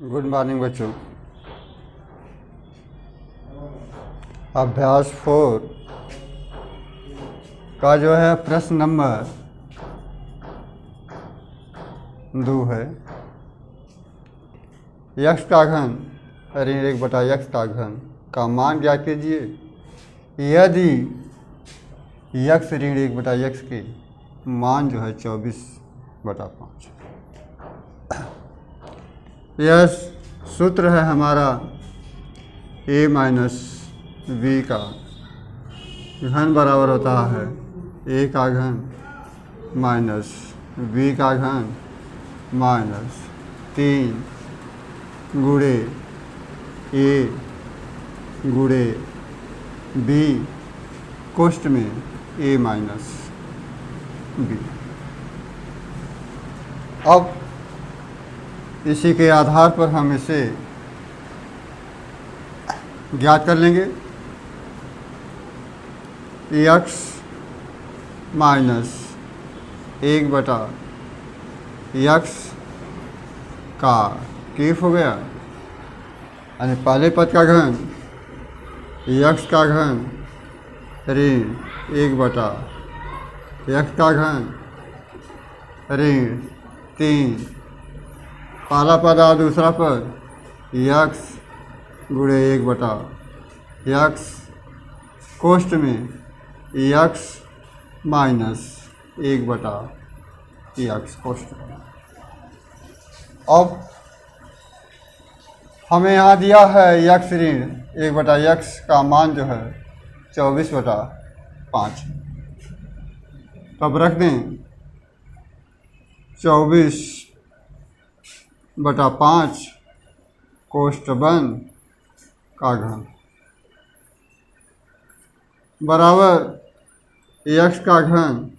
Good morning बच्चों। अभ्यास four का जो है प्रश्न नंबर दो है। यक्ष का घन ऋण एक बटा यक्ष का घन का मान ज्ञात कीजिए। यदि यक्ष ऋण एक बटा यक्ष के मान जो है चौबीस बटा पाँच। यह सूत्र है हमारा ए माइनस वी का। घन बराबर होता है ए का घन माइनस वी का घन माइनस तीन गुड़े ए गुड़े बी कोष्ट में ए माइनस बी अब इसी के आधार पर हम इसे ज्ञात कर लेंगे। यक्स माइनस एक बटा यक्स का कीफ हो गया। यानी पहले पद का घन यक्स का घन, ऋण एक बटा यक्स का घन, ऋण तीन पहला पद और दूसरा पद। यक्स गुड़े एक बटा। यक्स कोष्ट में। यक्स माइनस एक बटा। यक्स कोष्ट अब हमें यहाँ दिया है यक्स ऋण। एक बटा यक्स का मान जो है चौबीस बटा पाँच। तब रख दें। चौबीस बटा पाँच कोष्ठ वन का घन। बराबर यक्ष का घन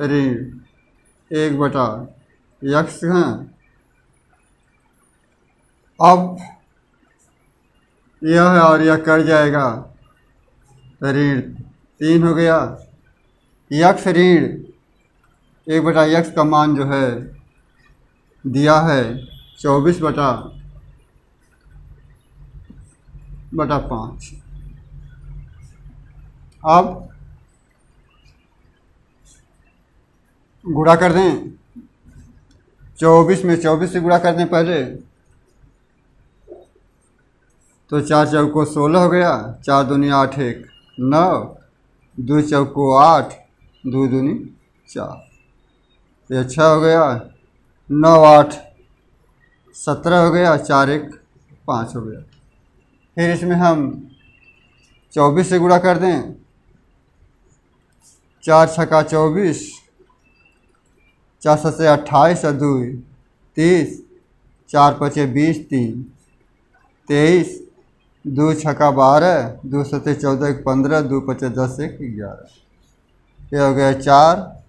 ऋण एक बटा यक्ष घन। अब यह है और यह कर जाएगा। ऋण तीन हो गया। यक्ष ऋण एक बटा यक्ष का मान जो है दिया है। चौबीस बटा बटा पाँच। अब गुड़ा कर दें। चौबीस में चौबीस से गुड़ा कर दें पहले। तो चार चौको सोलह हो गया। चार दूनी आठ एक। नौ। दो चौको आठ। दो दूनी चार। ये छः हो गया। नौ आठ। सत्रह हो गया और चार एक, पाँच हो गया। फिर इसमें हम चौबीस से गुणा कर दें। चार छक्का चौबीस चार सत्तर अट्ठाईस, और दो, तीस, चार पचे बीस, तीन। तेईस, दो छक्का बारह, दो सत्तर चौदह एक पंद्रह, दो पचे दस एक ग्यारह। ये हो गया चार,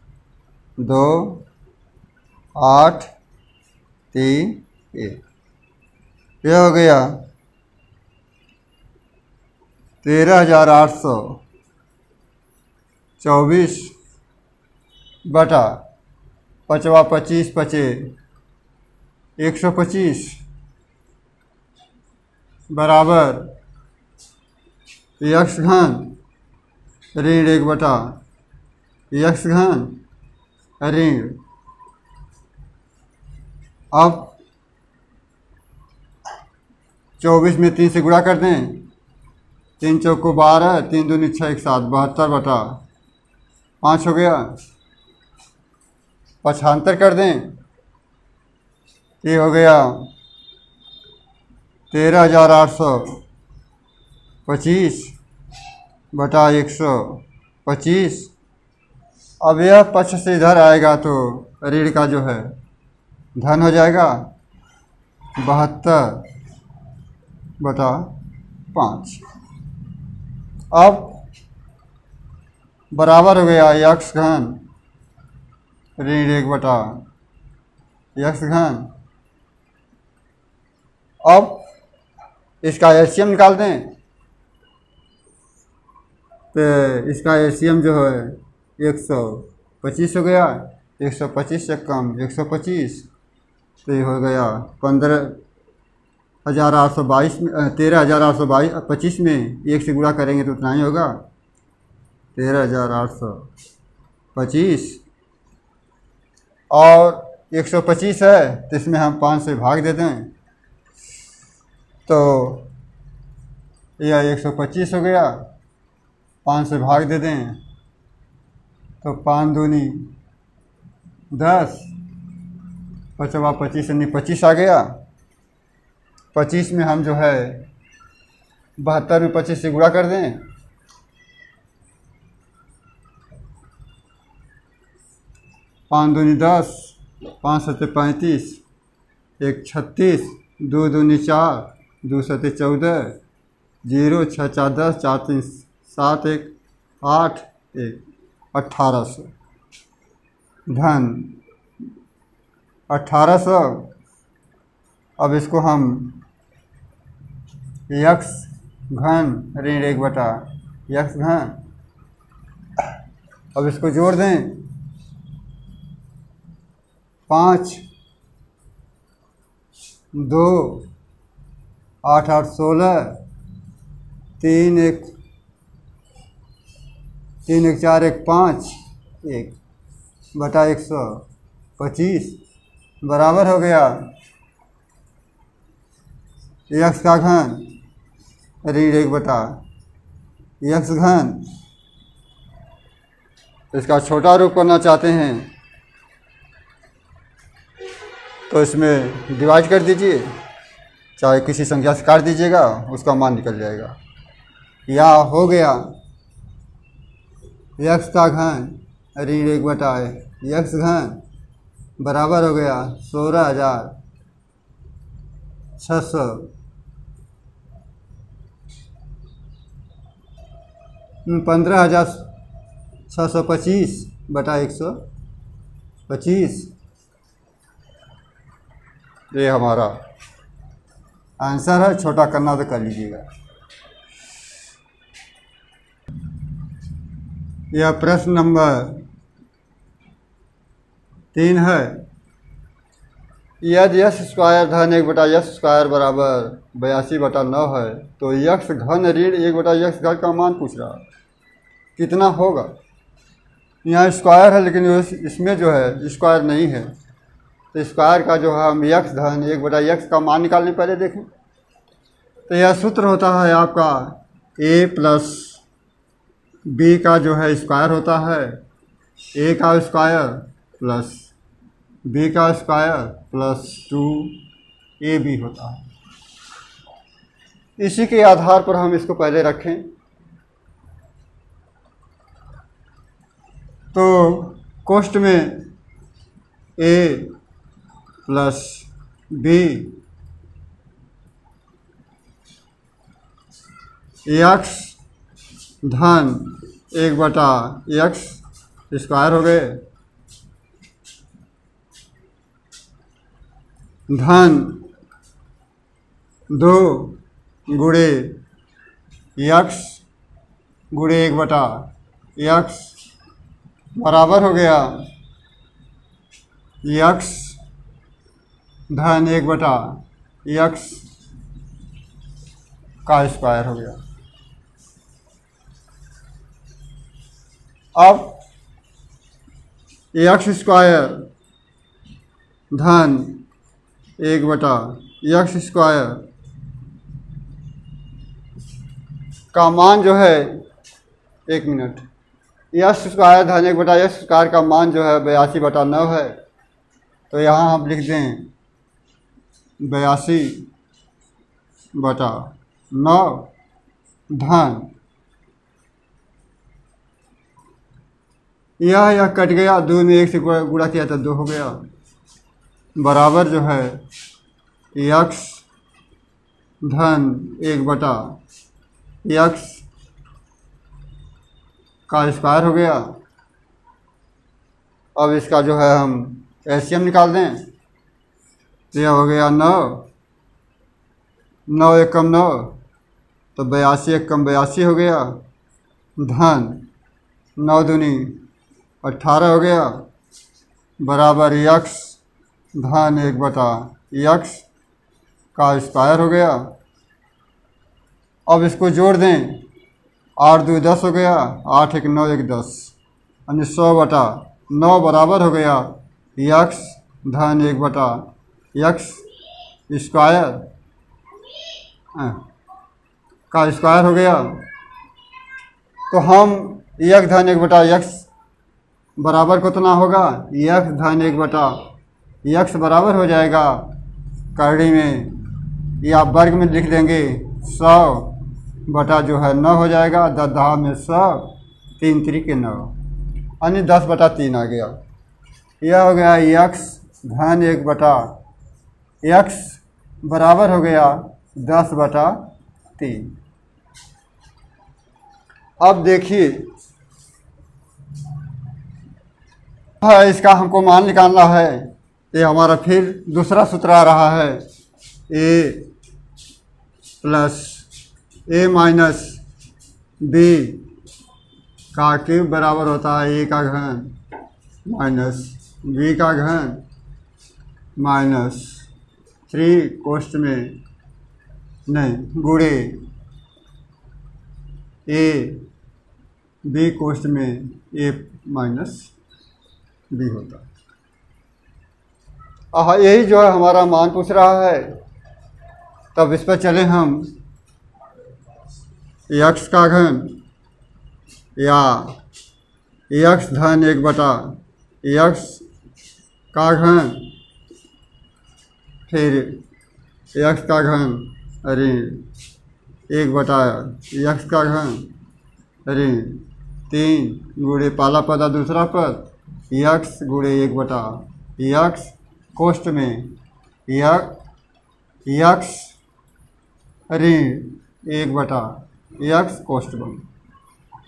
दो, आठ, तीन ये हो गया तेरह हज़ार आठ सौ चौबीस बटा पचवा पच्चीस पचे एक सौ पच्चीस बराबर यक्ष घन ऋण एक बटा यक्ष घन ऋण। अब चौबीस में तीन से गुणा कर दें। तीन चौको बारह, तीन दूनी छः एक सात, बहत्तर बटा। पाँच हो गया। पछान्तर कर दें। ये हो गया। तेरह हज़ार आठ सौ पच्चीस बटा एक सौ पच्चीस। अब यह पक्ष से इधर आएगा तो ऋण का जो है, धन हो जाएगा। बहत्तर। बटा पाँच। अब बराबर हो गया यक्ष घन ऋण एक बटा यक्ष घन। अब इसका एलसीएम निकाल दें। तो इसका एलसीएम जो है, एक सौ पच्चीस हो गया, एक सौ पच्चीस से कम, एक सौ पच्चीस। तो ये हो गया पंद्रह हज़ार आठ सौ बाईस में तेरह हज़ार आठ सौ बाईस पच्चीस में एक से गुणा करेंगे तो उतना ही होगा। तेरह हज़ार आठ सौ पच्चीस। और एक सौ पच्चीस है तो इसमें हम पाँच से भाग देते हैं। तो यह एक सौ पच्चीस हो गया। पाँच से भाग देते हैं। तो पाँच दूनी दस, पचवा पच्चीस यानी पच्चीस आ गया। पच्चीस में हम जो है बहत्तर में पच्चीस से गुणा कर दें। पाँच दूनी दस, पाँच सत्ते पैंतीस, एक छत्तीस, दो दूनी चार, दो सत्ते चौदह, ज़ीरो छः चार दस, चार तीन सात एक, आठ एक अट्ठारह सौ। धन अट्ठारह सौ। अब इसको हम यक्स घन ऋण एक बटा यक्स घन। अब इसको जोड़ दें। पाँच, दो, आठ आठ, सोलह, तीन एक तीन एक, चार एक, पाँच, एक, बटा एक सौ पच्चीस, बराबर हो गया। यक्स का घन। ऋण एक बटा यक्स घन। इसका छोटा रूप करना चाहते हैं तो इसमें डिवाइड कर दीजिए। चाहे किसी संख्या से काट दीजिएगा, उसका मान निकल जाएगा। या हो गया यक्स का घन। ऋण एक बटा है यक्स घन बराबर हो गया सोलह हज़ार छः सौ। पंद्रह हज़ार छः सौ पच्चीस बटा एक सौ पच्चीस। ये हमारा आंसर है, छोटा करना तो कर लीजिएगा। यह प्रश्न नंबर तीन है। यदि यश स्क्वायर धन एक बटा यश स्क्वायर बराबर बयासी बटा नौ है तो यक्ष घन ऋण एक बटा यक्ष घन का मान पूछ रहा है। कितना होगा? यहाँ स्क्वायर है, लेकिन इसमें जो है स्क्वायर नहीं है। तो स्क्वायर का जो है, हम यक्स धन, एक बटा यक्स का मान निकालने पहले देखें। तो यह सूत्र होता है आपका ए प्लस बी का जो है स्क्वायर होता है। ए का स्क्वायर प्लस बी का square plus two A B होता है। इसी के आधार पर हम इसको पहले रखें। तो कोष्ट में ए प्लस बी यक्स धन एक बटा यक्स स्क्वायर हो गए। धन दो गुड़े यक्स गुड़े एक बटा यक्स बराबर हो गया। यक्स धन एक बटा यक्स का स्क्वायर हो गया। अब यक्स स्क्वायर धन एक बटा यक्स स्क्वायर का मान जो है, एक मिनट। यश स्क्वायर धन एक बटा यश स्क्वायर का मान जो है, बयासी बटा नौ है। तो यहाँ हम लिख दें, बयासी बटा नौ, धन। यह यह कट गया, दो में एक से गुणा किया तो दो हो गया। बराबर जो है यक्स धन, एक बटा यक्स का स्क्वायर हो गया। अब इसका जो है हम एम निकाल दें। तो यह हो गया नौ। नौ एक कम नौ तो बयासी एक कम बयासी हो गया। धन नौ दूनी अट्ठारह हो गया। बराबर यक्स धन एक बटा यक्स का स्क्वायर हो गया। अब इसको जोड़ दें। आठ दो दस हो गया आठ एक नौ एक दस। यानी सौ बटा नौ बराबर हो गया यक्स धन एक बटा यक्स स्क्वायर हाँ, का स्क्वायर हो गया। तो हम यक्स धन एक बटा यक्स बराबर कितना होगा? यक्स धन एक बटा यक्स बराबर हो जाएगा। करड़ी में या वर्ग में लिख देंगे सौ। बटा जो है नौ हो जाएगा दस दहा में सौ, तीन तरीके नौ। यानी दस बटा तीन आ गया। यह हो गया यक्स धन एक बटा यक्स बराबर हो गया दस बटा तीन। अब देखिए है इसका हमको मान निकालना है। ये हमारा फिर दूसरा सूत्र आ रहा है, A plus A minus B का क्यूब बराबर होता है ए का घन माइनस बी का घन माइनस थ्री कोष्ट में नहीं गुड़े ए बी कोष्ट में ए माइनस बी होता है। यही जो है हमारा मान पूछ रहा है। तब इस पर चले हम। यक्स का घन या यक्स धन एक बटा यक्स का घन फिर यक्स का घन ऋण। एक बटा यक्स का घन ऋण। तीन गुड़े पाला पदा, दूसरा पद। यक्स गुड़े एक बटा यक्स कोष्ट में। यक यक्स ऋण, एक बटा। यक्स कोष्ट बन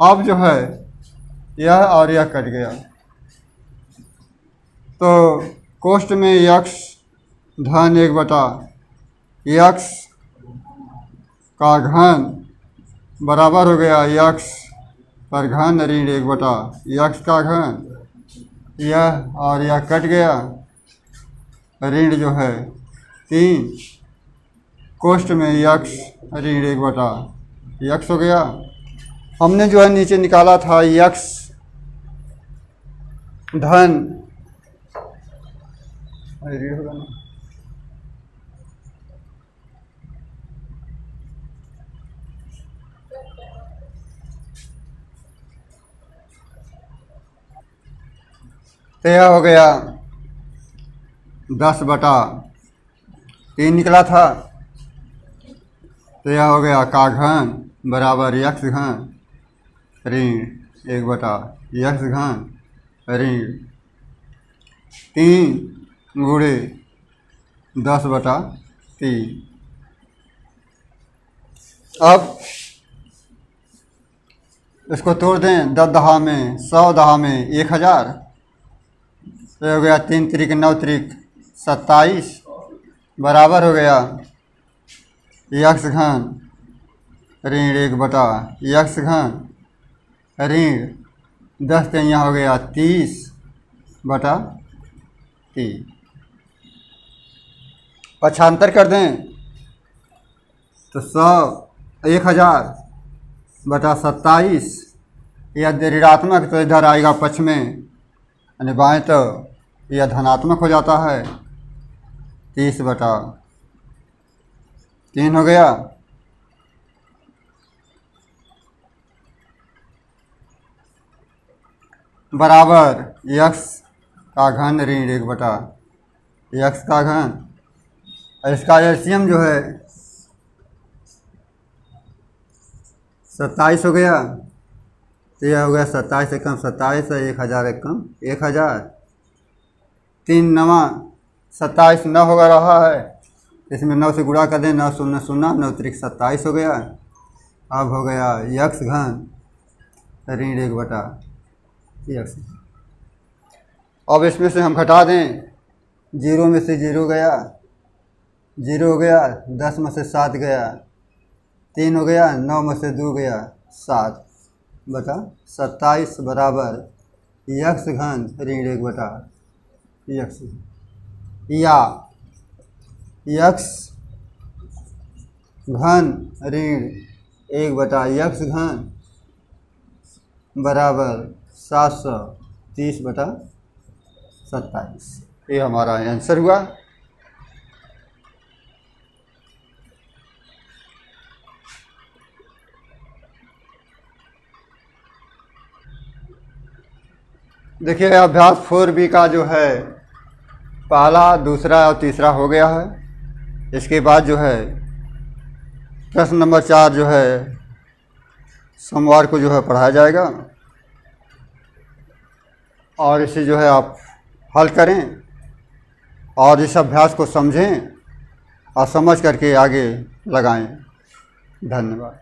अब जो है, यह और यह कट गया। तो कोष्ट में यक्स धन एक बटा यक्स का घन बराबर हो गया यक्स पर घन ऋण एक बटा यक्स का घन। यह और यह कट गया। ऋण जो है तीन। कोष्ट में यक्स ऋण एक बटा यक्स हो गया। हमने जो है नीचे निकाला था यक्स धन। ना? तो यह हो गया। दस बटा। तीन निकला था। तो यह हो गया, का घन। बराबर यक्स घन, ऋण, एक बटा यक्स घन, ऋण। तीन गुड़े दस बटा तीन। अब इसको तोड़ दें, दस दहा में, सौ दहा में एक हज़ार। तो हो गया तीन तरीक नौ तरीक सत्ताईस। बराबर हो गया यक्स घन ऋण एक बटा यक्ष घन। ऋण दस तो यहाँ हो गया तीस बटा तीन। पक्षांतर कर दें। तो सौ एक हज़ार बटा सत्ताईस। या ऋणात्मक तो इधर आएगा पक्ष में। यानी बाएँ तो यह धनात्मक हो जाता है। तीस बटा तीन हो गया। बराबर यक्स का घन ऋण एक बटा यक्स का घन। और इसका एलसीएम जो है, सत्ताईस हो गया। तो यह हो गया सत्ताईस एकम सत्ताईस है एक हज़ार एकम एक हज़ार। तीन नवा, सत्ताईस नौ होगा रहा है। इसमें नौ से गुणा कर दें, नौ शून्य शून्य, नौ तरीक सत्ताईस हो गया। अब हो गया यक्स घन, ऋण एक बटा यक्स अब इसमें से हम घटा दें। ज़ीरो में से ज़ीरो गया। ज़ीरो हो गया, दस में से सात गया। तीन हो गया, नौ में से दो गया, सात। बटा सत्ताईस बराबर यक्स घन ऋण एक बटा यक्स या यक्स घन ऋण एक बटा यक्स घन बराबर सात सौ तीस बटा सत्ताईस। ये हमारा आंसर हुआ। देखिए, अभ्यास फोर बी का जो है, पहला, दूसरा और तीसरा हो गया है। इसके बाद जो है, प्रश्न नंबर चार जो है, सोमवार को जो है पढ़ाया जाएगा। और इसे जो है आप हल करें और इस अभ्यास को समझें और समझ करके आगे लगाएँ। धन्यवाद।